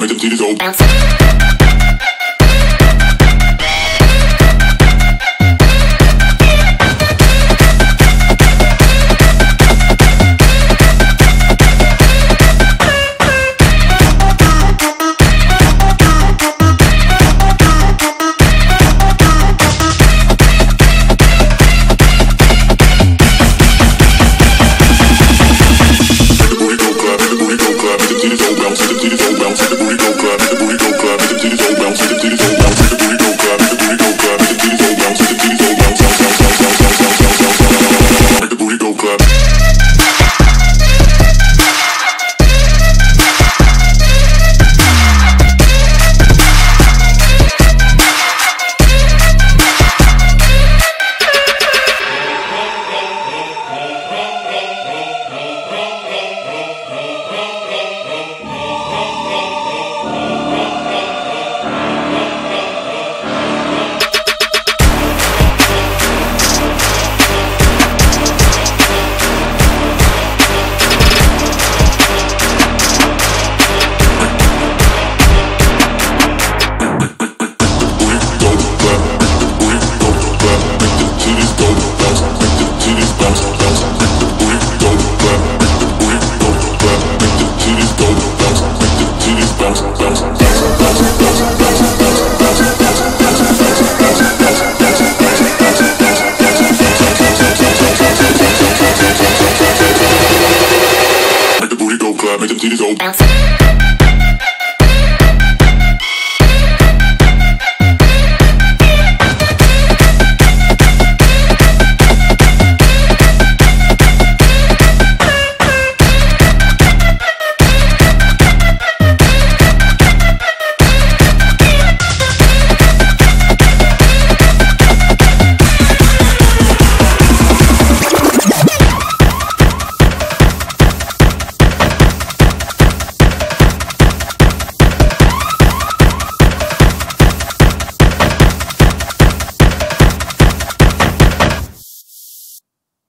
Make them titties go. make them titties go.